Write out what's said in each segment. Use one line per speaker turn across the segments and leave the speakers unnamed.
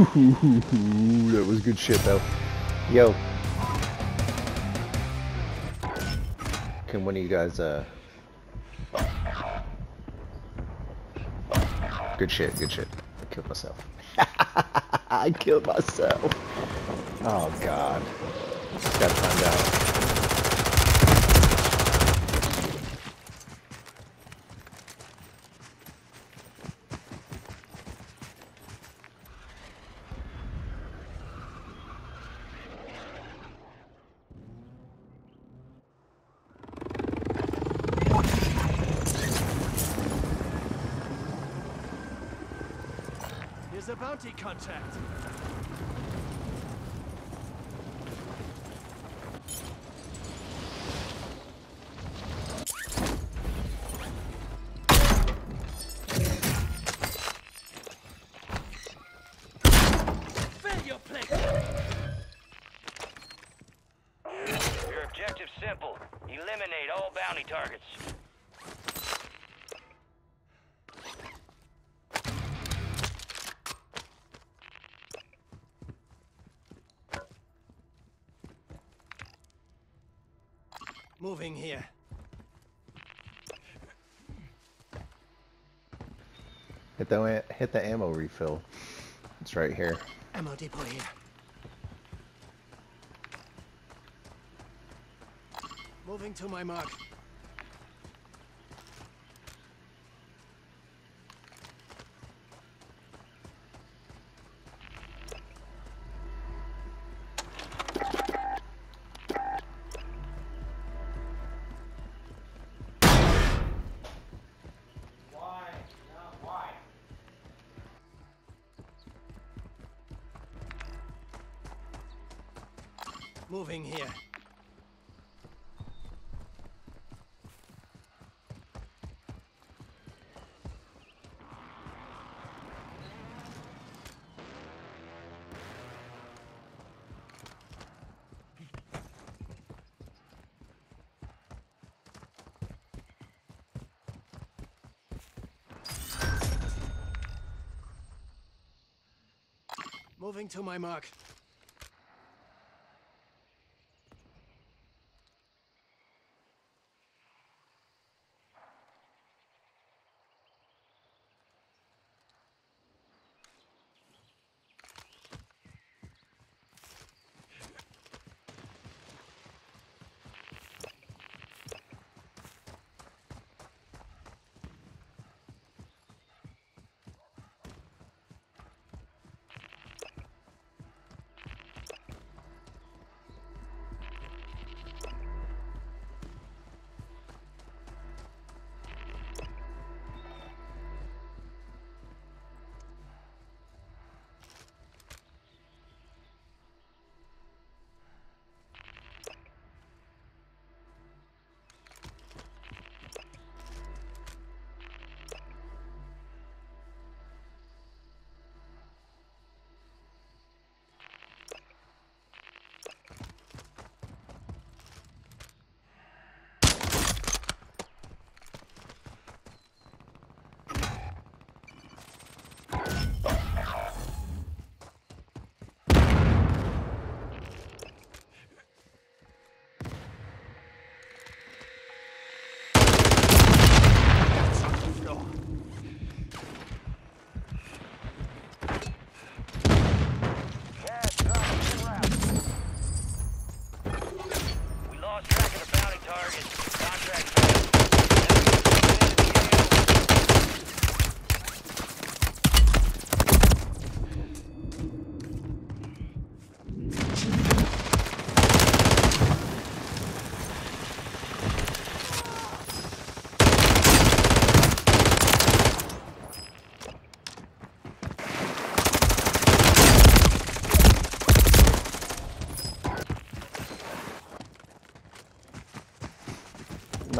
that was good shit though. Yo. Can one of you guys uh Good shit, good shit. I killed myself. I killed myself. Oh god. Just gotta find out.
A bounty contact. Your
objective's simple. Eliminate all bounty targets.
Moving here.
Hit the hit the ammo refill. It's right here.
Ammo depot here. Moving to my mark. Moving here. Moving to my mark.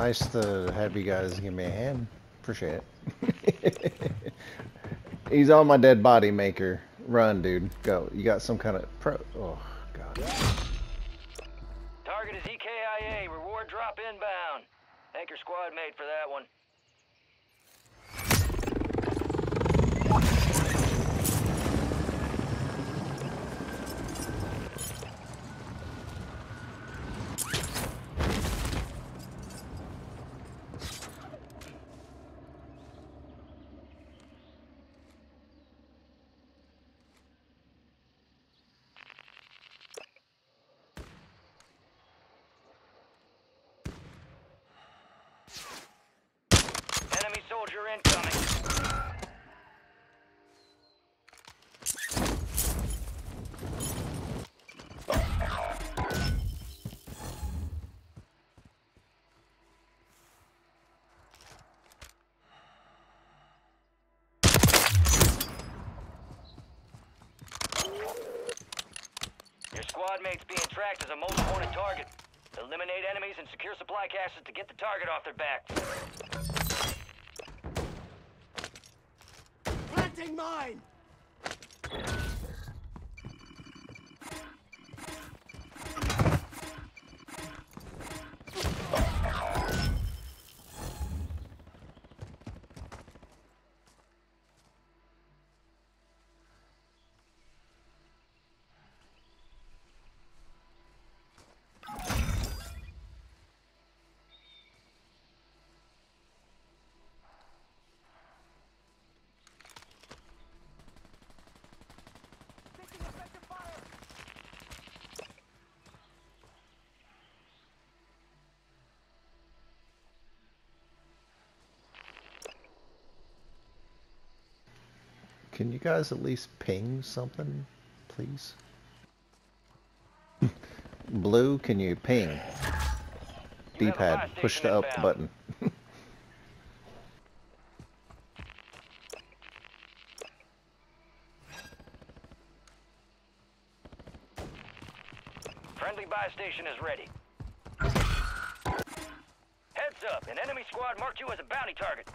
Nice to have you guys give me a hand. Appreciate it. He's on my dead body maker. Run, dude. Go. You got some kind of pro. Oh, God.
Target is EKIA. Reward drop inbound. Anchor squad made for that one. Extractor incoming. Your squad mate's being tracked as a most wanted target. Eliminate enemies and secure supply caches to get the target off their back.
Planting mine!
Can you guys at least ping something, please? Blue, can you ping?
You have a
D-pad, push the up button.
Friendly buy station is ready. Heads up, an enemy squad marked you as a bounty target.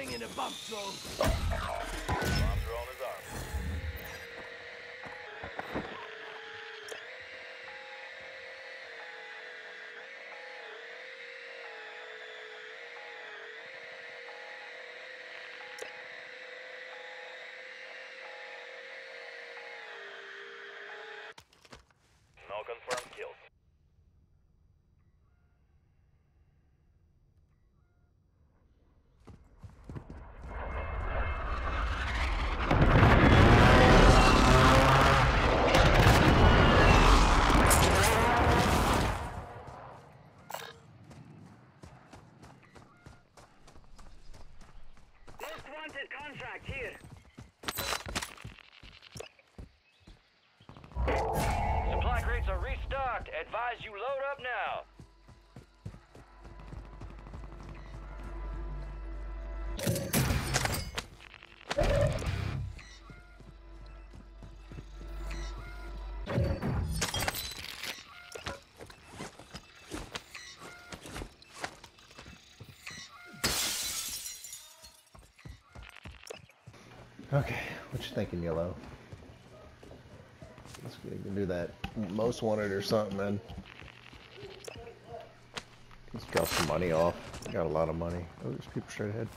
In a bomb drone!
No Advise you load up now.
Okay, what you thinking, Yellow? You can do that most wanted or something, man. Let's drop some money off. Got a lot of money. Oh, there's people straight ahead.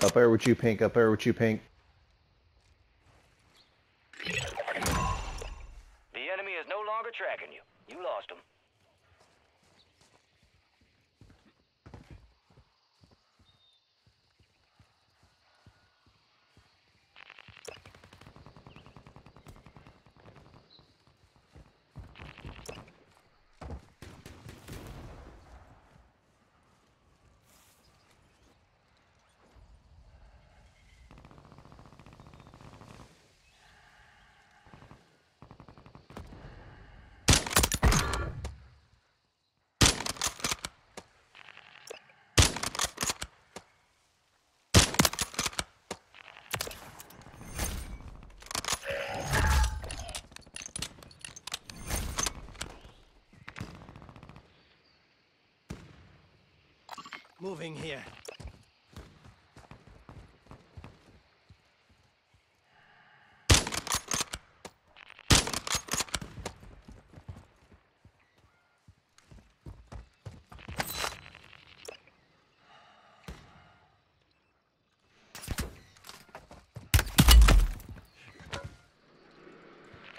Up there with you, Pink. Up there with you, Pink.
The enemy is no longer tracking you. You lost them.
Moving here.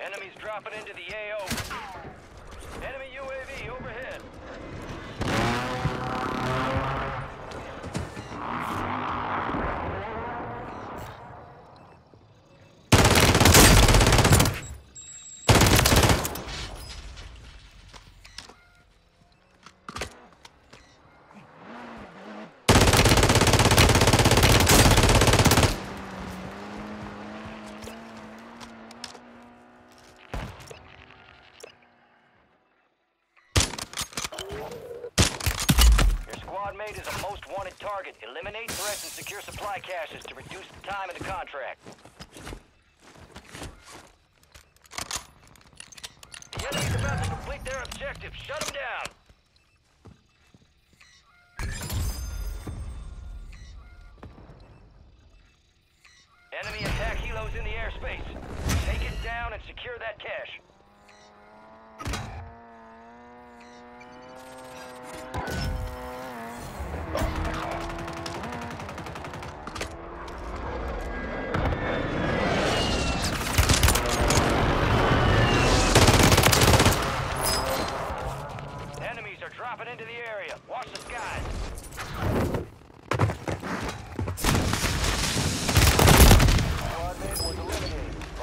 Enemies dropping into the AO. Enemy UAV overhead. Target. Eliminate threats and secure supply caches to reduce the time in the contract. The enemy's about to complete their objective. Shut them down. Enemy attack helos in the airspace. Take it down and secure that cache.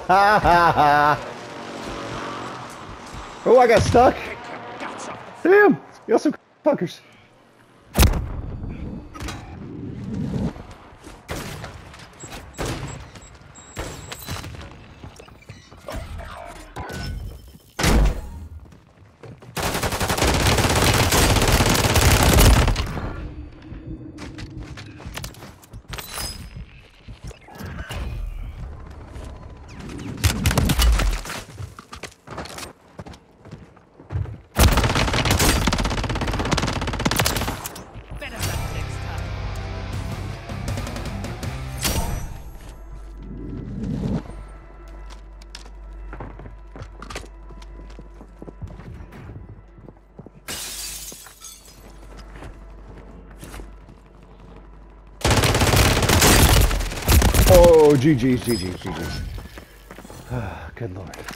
Oh, I got stuck. Damn. Y'all some fuckers. GG's, GG's, GG's. Good lord.